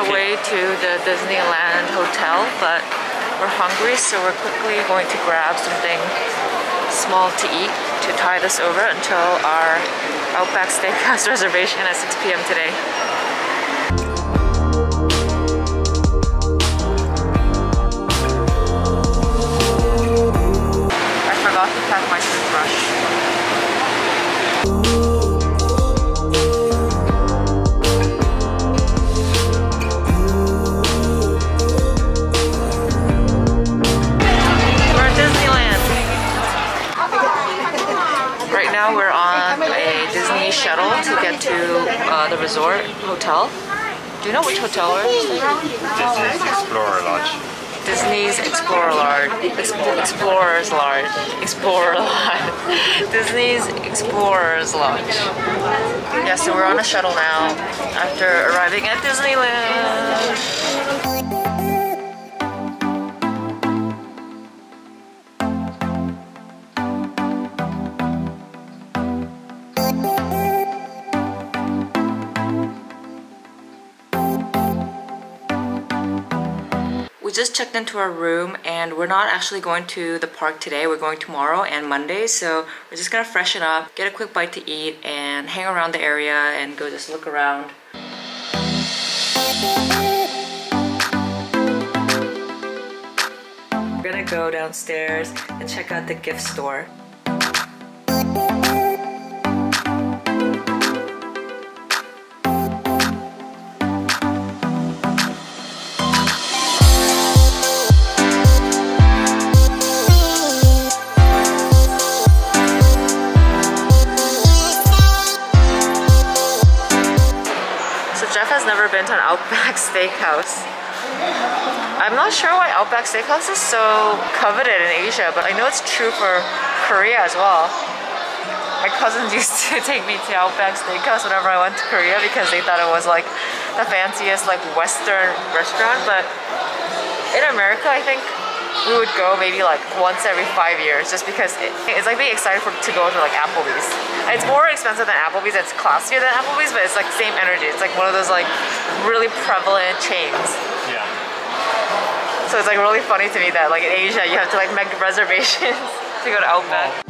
our way to the Disneyland hotel, but we're hungry, so we're quickly going to grab something small to eat to tie this over until our Outback Steakhouse reservation at 6 p.m. today. Resort hotel. Do you know which hotel we're in? Disney's Explorer Lodge. Disney's Explorer Lodge. Explorers Lodge. Explorer Lodge. Disney's Explorers Lodge. Yeah, so we're on a shuttle now after arriving at Disneyland. We just checked into our room and we're not actually going to the park today. We're going tomorrow and Monday. So we're just gonna freshen up, get a quick bite to eat and hang around the area and go just look around. We're gonna go downstairs and check out the gift store. To an Outback Steakhouse. I'm not sure why Outback Steakhouse is so coveted in Asia, but I know it's true for Korea as well. My cousins used to take me to Outback Steakhouse whenever I went to Korea because they thought it was like the fanciest like Western restaurant. But in America, I think we would go maybe like once every five years just because it, it's like being excited for, to go to like Applebee's. It's more expensive than Applebee's, it's classier than Applebee's, but it's like same energy. It's like one of those like really prevalent chains. Yeah. So it's like really funny to me that like in Asia you have to like make reservations to go to Outback.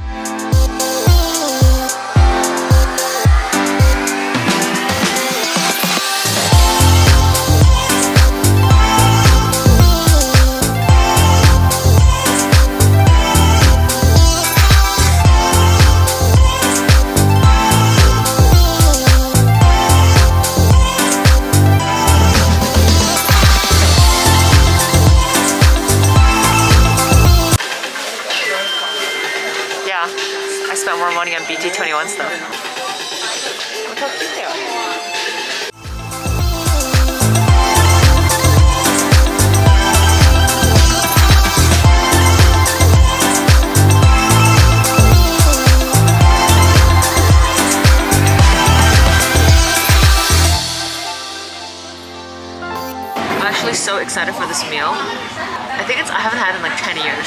I'm actually so excited for this meal. I think it's I haven't had it in like 10 years.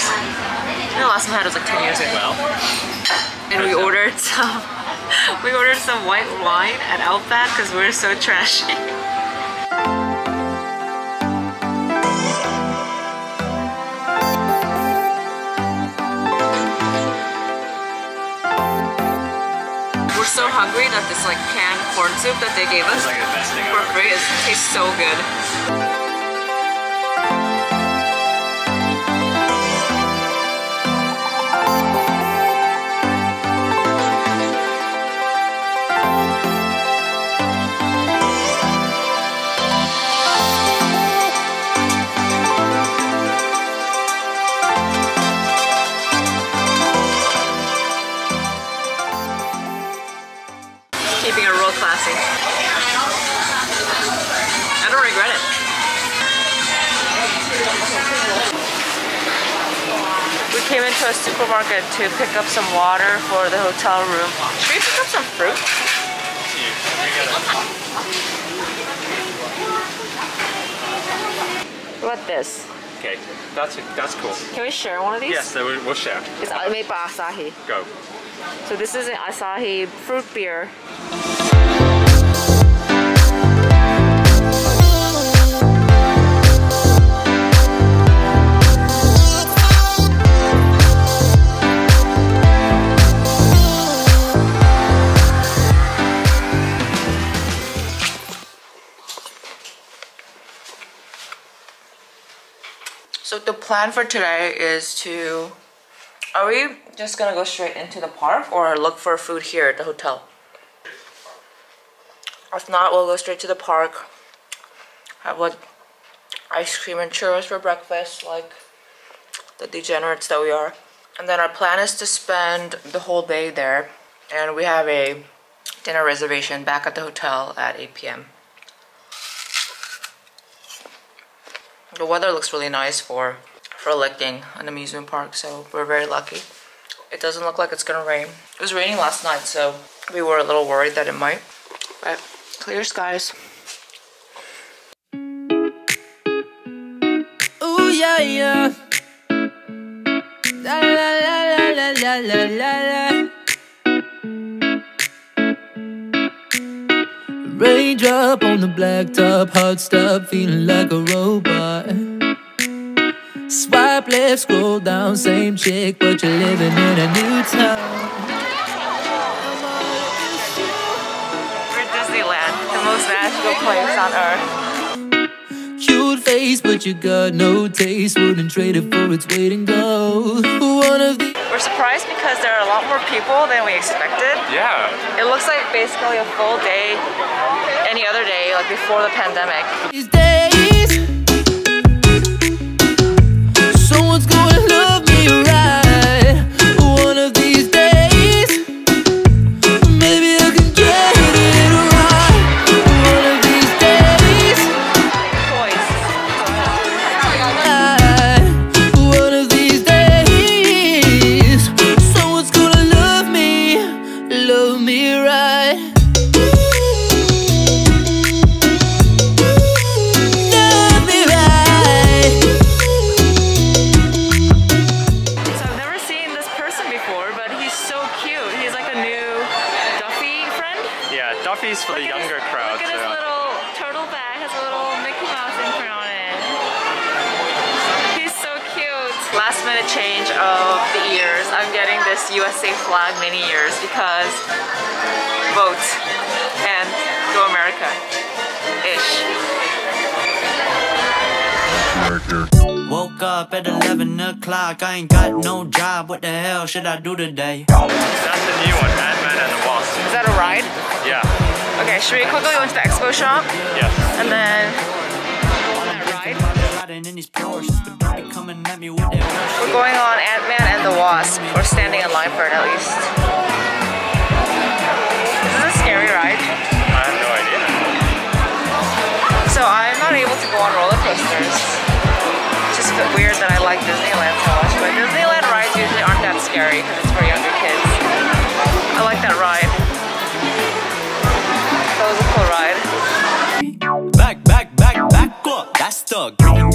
I the last time I had it was like 10 years ago. And we ordered some we ordered some white wine at Outback because we're so trashy. We're so hungry that this like canned corn soup that they gave us like the for free is, tastes so good. Came into a supermarket to pick up some water for the hotel room. Should we pick up some fruit? What about this? Okay, that's that's cool. Can we share one of these? Yes, so we'll we'll share. It's made by Asahi. Go. So this is an Asahi fruit beer. So the plan for today is to... Are we just gonna go straight into the park or look for food here at the hotel? If not, we'll go straight to the park. Have what ice cream and churros for breakfast, like the degenerates that we are. And then our plan is to spend the whole day there. And we have a dinner reservation back at the hotel at 8 p.m. The weather looks really nice for for lifting an amusement park, so we're very lucky. It doesn't look like it's gonna rain. It was raining last night, so we were a little worried that it might. But clear skies. Ooh yeah yeah. La la la la la la la Raindrop on the blacktop, heart stop, feeling like a robot. Swipe left, scroll down, same chick, but you're living in a new town. We're Disneyland, the most magical place on earth. Cute face, but you got no taste. Wouldn't trade it for its weight in gold. One of the We're surprised more people than we expected. Yeah. It looks like basically a full day any other day, like before the pandemic. Younger crowd. Look at his little turtle bag. Has a little Mickey Mouse imprint on it. He's so cute. Last minute change of the ears. I'm getting this USA flag mini ears because vote and go America. Ish. Woke up at 11 o'clock, I ain't got no job. What the hell should I do today? That's the new one, Ant-Man and the Wasp. Is that a ride? Yeah. Okay, should we quickly go into the expo shop Yes. and then on that ride? Riding in these Porsches, but don't be coming at me with that bullshit. We're going on Ant-Man and the Wasp. We're standing in line for it at least. This is a scary ride. I have no idea. So I'm not able to go on roller coasters. It's just weird that I like Disneyland so much, but Disneyland rides usually aren't that scary because it's for younger kids. I like that ride.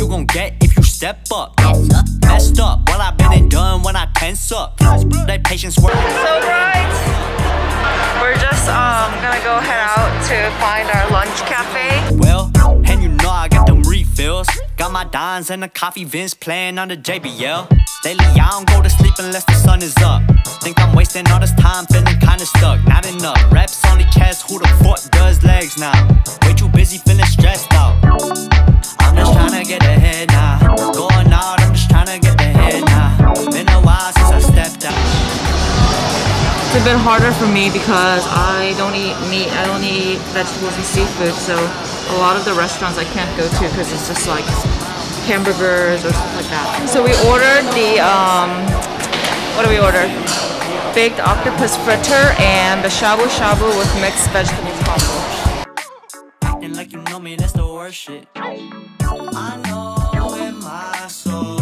You gon' get if you step up. Messed up, well I've been and done when I tense up. That patience work. So right. We're just um gonna go head out to find our lunch cafe. Well, and you know I got them refills. Got my dimes and the coffee vents playing on the JBL. Lately, I don't go to sleep unless the sun is up. Think I'm wasting all this time feeling kinda stuck. Not enough. Reps only cast who the fuck does legs now. Way too busy feeling stressed out. Just tryna get ahead now. Going out, I'm just get ahead now. Been a while since I stepped out. It's a bit harder for me because I don't eat meat, I only eat vegetables and seafood, so a lot of the restaurants I can't go to because it's just like hamburgers or stuff like that. So we ordered the, um, what do we order? Baked octopus fritter and the shabu shabu with mixed vegetables combo. Acting like you know me, that's the worst shit. I know in my soul.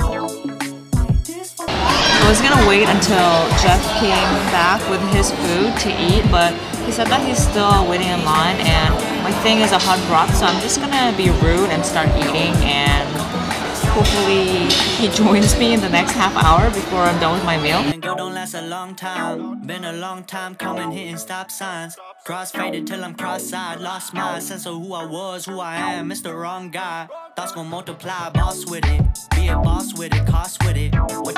I was gonna wait until Jeff came back with his food to eat, but he said that he's still waiting in line and my thing is a hot broth, so I'm just gonna be rude and start eating and hopefully he joins me in the next half hour before I'm done with my meal. And go don't last a long time. Been a long time coming, hitting stop signs. Cross faded till I'm cross-eyed. Lost my sense of who I was, who I am. It's the wrong guy. Thoughts gon' multiply, boss with it. Be a boss with it, cost with it. What